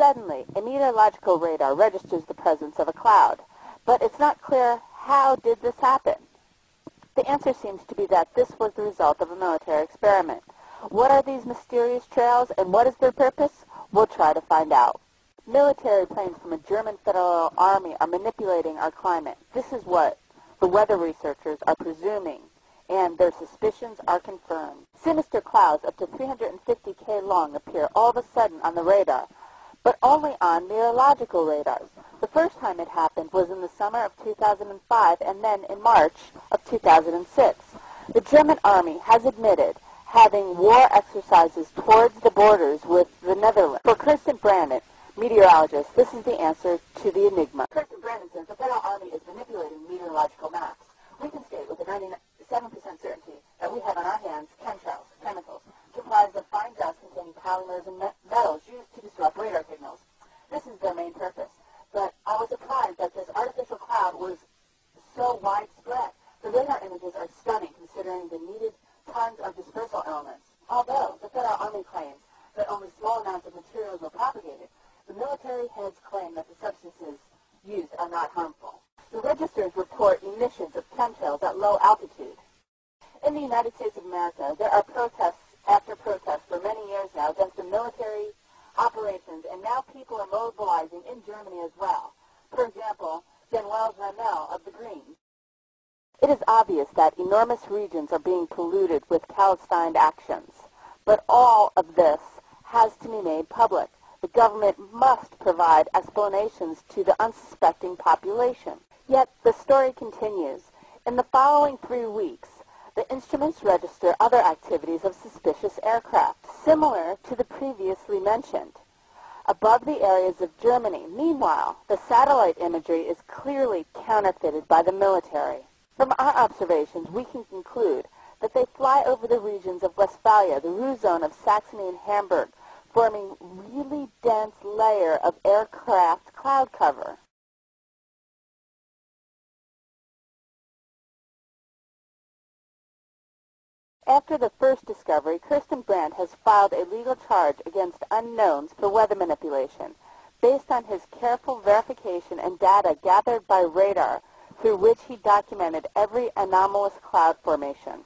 Suddenly, a meteorological radar registers the presence of a cloud, but it's not clear how did this happen. The answer seems to be that this was the result of a military experiment. What are these mysterious trails and what is their purpose? We'll try to find out. Military planes from a German federal army are manipulating our climate. This is what the weather researchers are presuming, and their suspicions are confirmed. Sinister clouds up to 350k long appear all of a sudden on the radar, but only on meteorological radars. The first time it happened was in the summer of 2005 and then in March of 2006. The German army has admitted having war exercises towards the borders with the Netherlands. For Kirsten Brandt, meteorologist, this is the answer to the enigma. Kirsten Brandt says the federal army is manipulating meteorological maps. We can state with a 97% certainty that we have on our hands chemtrails, chemicals, comprised of fine dust containing polymers and metals used to disrupt radar signals. This is their main purpose. But I was surprised that this artificial cloud was so widespread. The radar images are stunning considering the needed tons of dispersal elements. Although the Federal Army claims that only small amounts of materials were propagated, the military heads claim that the substances used are not harmful. The registers report emissions of chemtrails at low altitude. In the United States of America, there are protests after protests for many years now against the military operations, and now people are mobilizing in Germany as well. For example, Jan-Wells Ramel of the Greens. It is obvious that enormous regions are being polluted with Palestine actions, but all of this has to be made public. The government must provide explanations to the unsuspecting population. Yet the story continues. In the following three weeks, the instruments register other activities of suspicious aircraft, similar to the previously mentioned, above the areas of Germany. Meanwhile, the satellite imagery is clearly counterfeited by the military. From our observations, we can conclude that they fly over the regions of Westphalia, the Ruhr zone of Saxony and Hamburg, forming really dense layer of aircraft cloud cover. After the first discovery, Kirsten Brandt has filed a legal charge against unknowns for weather manipulation based on his careful verification and data gathered by radar through which he documented every anomalous cloud formation.